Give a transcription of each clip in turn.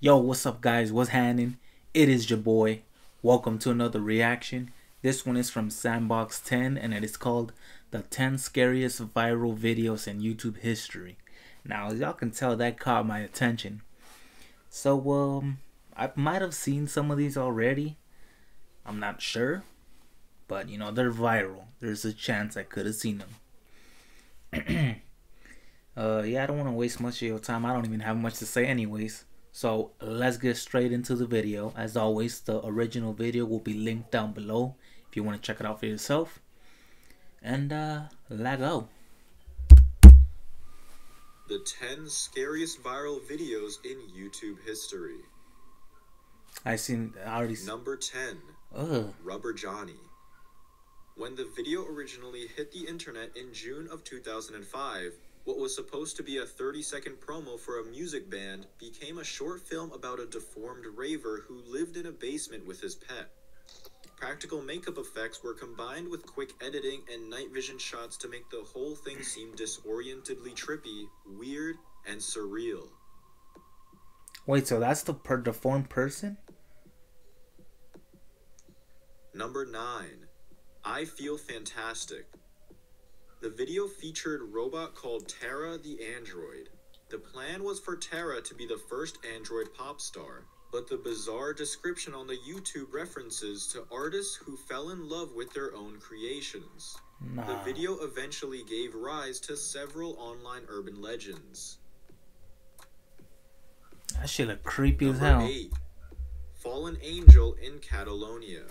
Yo, what's up, guys? What's happening? It is your boy. Welcome to another reaction. This one is from Sandbox 10 and it is called The 10 Scariest Viral Videos in YouTube History. Now, y'all can tell, that caught my attention. So, um, I might have seen some of these already. I'm not sure. But, you know, they're viral. There's a chance I could have seen them. uh, yeah, I don't want to waste much of your time. I don't even have much to say anyways. So let's get straight into the video. As always, the original video will be linked down below if you want to check it out for yourself. And uh, let go. The 10 scariest viral videos in YouTube history. I seen I already Number 10. Ugh. Rubber Johnny. When the video originally hit the internet in June of 2005, what was supposed to be a 30 second promo for a music band became a short film about a deformed raver who lived in a basement with his pet. Practical makeup effects were combined with quick editing and night vision shots to make the whole thing seem disorientedly trippy, weird, and surreal. Wait, so that's the per deformed person? Number 9. I Feel Fantastic. The video featured a robot called Tara the Android. The plan was for Tara to be the first android pop star, but the bizarre description on the YouTube references to artists who fell in love with their own creations. Nah. The video eventually gave rise to several online urban legends. That shit look creepy as Number hell. 8. Fallen Angel in Catalonia.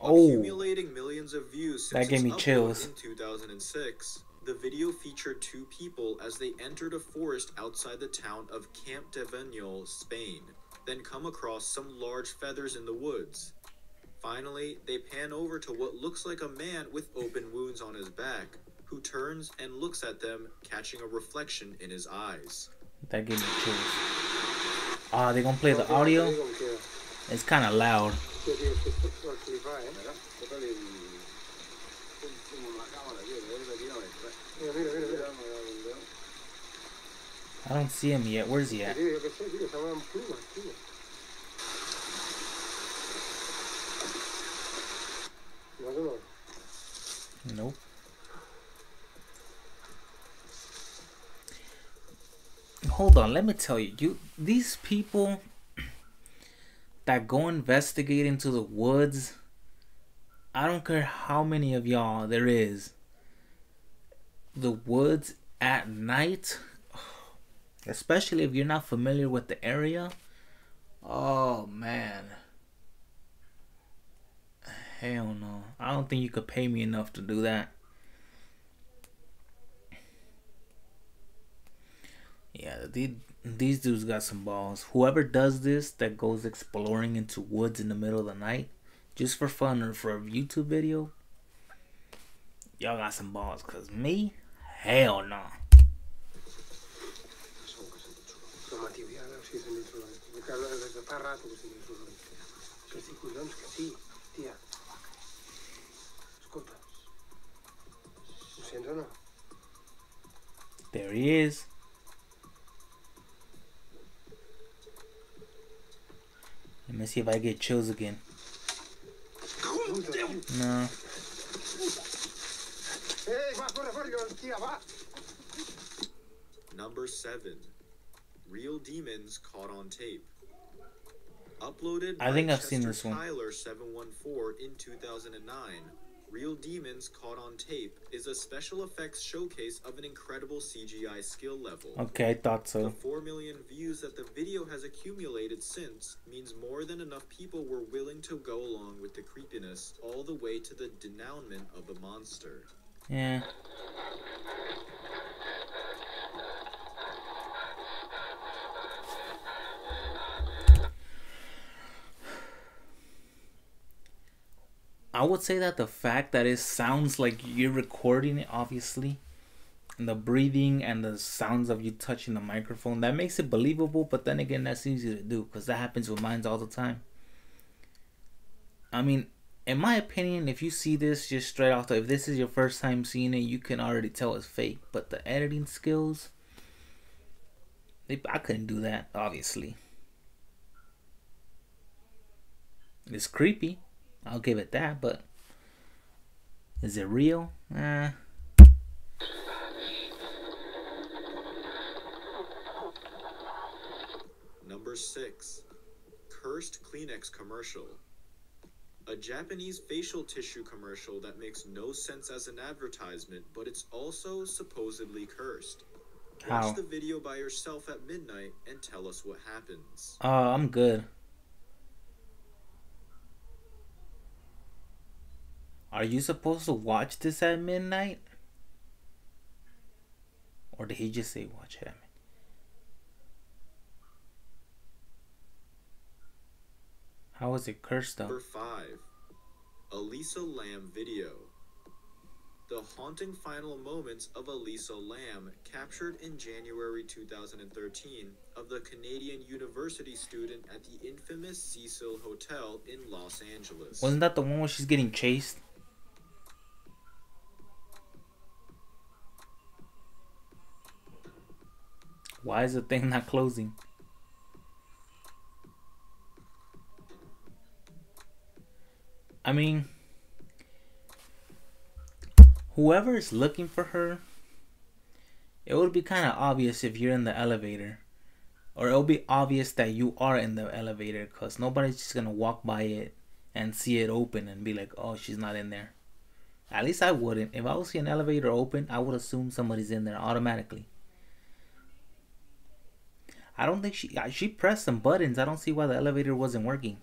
Oh, Accumulating millions of views That gave me chills. in 2006, the video featured two people as they entered a forest outside the town of Campdevànol, Spain, then come across some large feathers in the woods. Finally, they pan over to what looks like a man with open wounds on his back, who turns and looks at them, catching a reflection in his eyes. that gave me chills. Ah, they gonna play the audio? It's kind of loud. I don't see him yet. Where's he at? Nope. Hold on, let me tell you, you these people that go investigate into the woods, I don't care how many of y'all there is. The woods at night, especially if you're not familiar with the area. Oh man. Hell no. I don't think you could pay me enough to do that. Yeah, these, these dudes got some balls. Whoever does this that goes exploring into woods in the middle of the night, just for fun or for a YouTube video, y'all got some balls. Cause me, hell no. There he is. Let me see if I get chills again. No. Number 7. Real Demons Caught on Tape. Uploaded I think by I've seen this one. Tyler 714 in 2009. Real Demons Caught on Tape is a special effects showcase of an incredible CGI skill level. Okay, I thought so. The 4 million views that the video has accumulated since means more than enough people were willing to go along with the creepiness all the way to the denouement of the monster. Yeah. I would say that the fact that it sounds like you're recording it, obviously, and the breathing and the sounds of you touching the microphone, that makes it believable. But then again, that's easy to do because that happens with mines all the time. I mean, in my opinion, if you see this just straight off the, if this is your first time seeing it, you can already tell it's fake. But the editing skills, they, I couldn't do that, obviously. It's creepy. I'll give it that, but is it real? Eh. Number 6. Cursed Kleenex commercial. A Japanese facial tissue commercial that makes no sense as an advertisement, but it's also supposedly cursed. How? Watch the video by yourself at midnight and tell us what happens. Oh, I'm good. Are you supposed to watch this at midnight? Or did he just say watch it at midnight? How is it cursed though? Number 5. Elisa Lam video. The haunting final moments of Elisa Lam, captured in January 2013, of the Canadian university student at the infamous Cecil Hotel in Los Angeles. Wasn't that the one where she's getting chased? Why is the thing not closing? I mean, whoever is looking for her, it would be kind of obvious if you're in the elevator. Or it'll be obvious that you are in the elevator because nobody's just going to walk by it and see it open and be like, oh, she's not in there. At least I wouldn't. If I was seeing an elevator open, I would assume somebody's in there automatically. I don't think she she pressed some buttons. I don't see why the elevator wasn't working.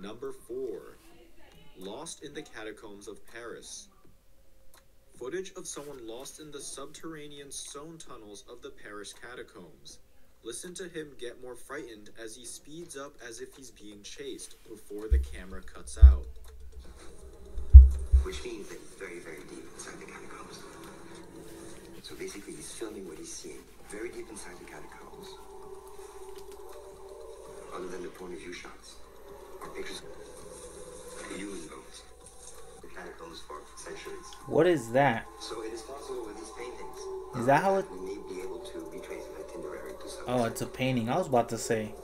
Number 4. Lost in the Catacombs of Paris. Footage of someone lost in the subterranean stone tunnels of the Paris catacombs. Listen to him get more frightened as he speeds up as if he's being chased before the camera cuts out. which means that it's very, very deep inside the catacombs. So basically, he's filming what he's seeing very deep inside the catacombs. Other than the point of view shots, or pictures of human bones, the catacombs for centuries. What is that? So it is possible with these paintings. Is that how it- We may be able to retrace an itinerary to some Oh, it's a painting. I was about to say.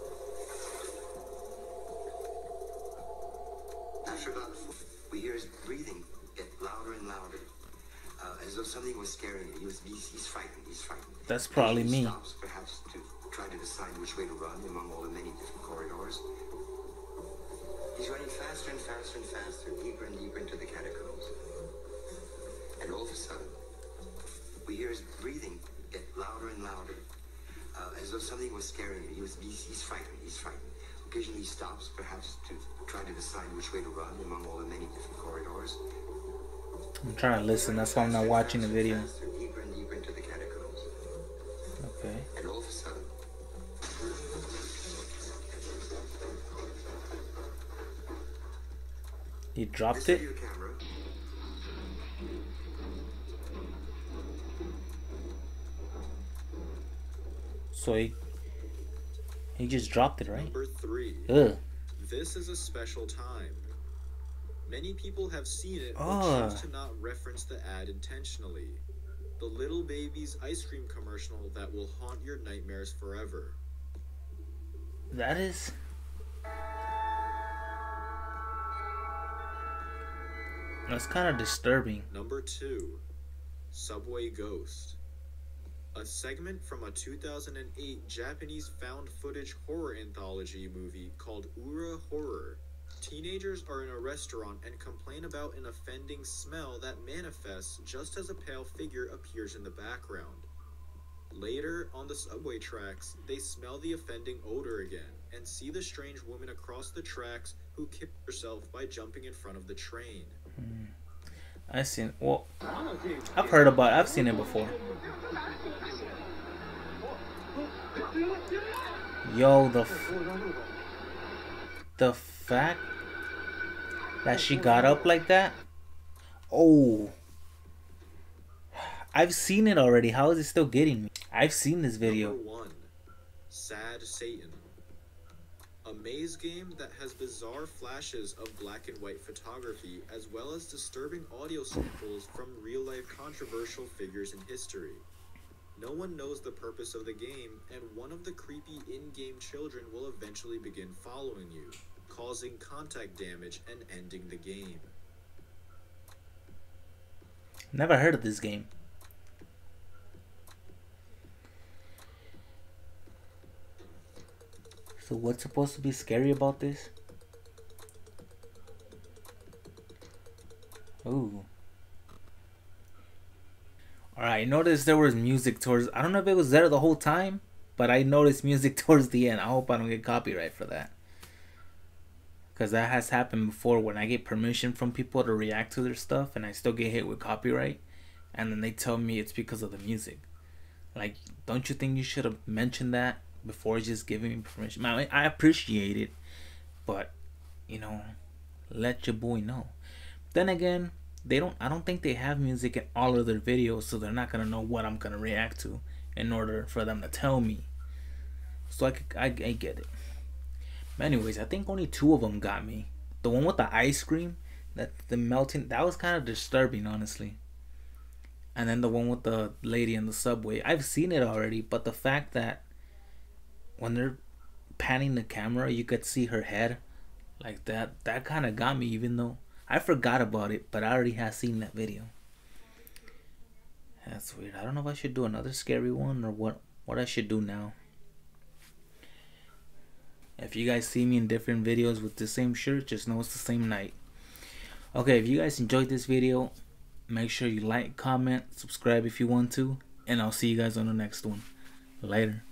After about we hear his breathing get louder and louder, uh, as though something was scaring him. He was he's, he's frightened. He's frightened. That's probably me. Stops, perhaps to try to decide which way to run among all the many different corridors. He's running faster and faster and faster, deeper and deeper into the catacombs. And all of a sudden, we hear his breathing get louder and louder, uh, as though something was scaring him. He was he's, he's frightened. He's frightened. Occasionally, he stops, perhaps to try to decide which way to run among all the many different corridors. I'm trying to listen. That's why I'm not watching the video. Faster, He dropped it. So he he just dropped it, right? Number 3. Ugh. This is a special time. Many people have seen it but Ah. choose to not reference the ad intentionally. The Little Baby's ice cream commercial that will haunt your nightmares forever. That is. That's kind of disturbing. Number 2. Subway Ghost. A segment from a 2008 Japanese found footage horror anthology movie called Ura Horror. Teenagers are in a restaurant and complain about an offending smell that manifests just as a pale figure appears in the background. Later, on the subway tracks, they smell the offending odor again and see the strange woman across the tracks who killed herself by jumping in front of the train. Mm. I seen. Well, I've heard about. It. I've seen it before. Yo, the the fact that she got up like that. Oh, I've seen it already. How is it still getting me? I've seen this video. Number one, Sad Satan. A maze game that has bizarre flashes of black and white photography as well as disturbing audio samples from real life controversial figures in history. No one knows the purpose of the game, and one of the creepy in game children will eventually begin following you, causing contact damage and ending the game. Never heard of this game. So what's supposed to be scary about this? Ooh. Alright, I noticed there was music towards I don't know if it was there the whole time, but I noticed music towards the end. I hope I don't get copyright for that. Cause that has happened before when I get permission from people to react to their stuff and I still get hit with copyright and then they tell me it's because of the music. Like, don't you think you should have mentioned that before just giving me permission? I, I appreciate it, but you know, let your boy know. Then again, they don't. I don't think they have music in all of their videos, so they're not gonna know what I'm gonna react to in order for them to tell me. So I, I, I get it. But anyways, I think only two of them got me. The one with the ice cream, that the melting, that was kind of disturbing, honestly. And then the one with the lady in the subway, I've seen it already, but the fact that when they're panning the camera, you could see her head like that, that kind of got me, even though I forgot about it, but I already had seen that video. That's weird. I don't know if I should do another scary one or what what I should do now. If you guys see me in different videos with the same shirt, just know it's the same night. Okay, if you guys enjoyed this video, make sure you like, comment, subscribe if you want to, and I'll see you guys on the next one. Later.